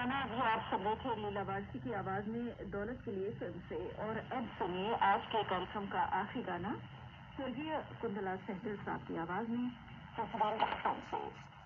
गाना अभी आप सुन रहे थे लीला वारसी की आवाज़ में दौलत के लिए फ़िल्म से। और अब सुनिए आज के कार्यक्रम का आखिरी गाना। स्वर्गीय कुंदला सहगल साहब की आवाज़ में। फ़िल्म से।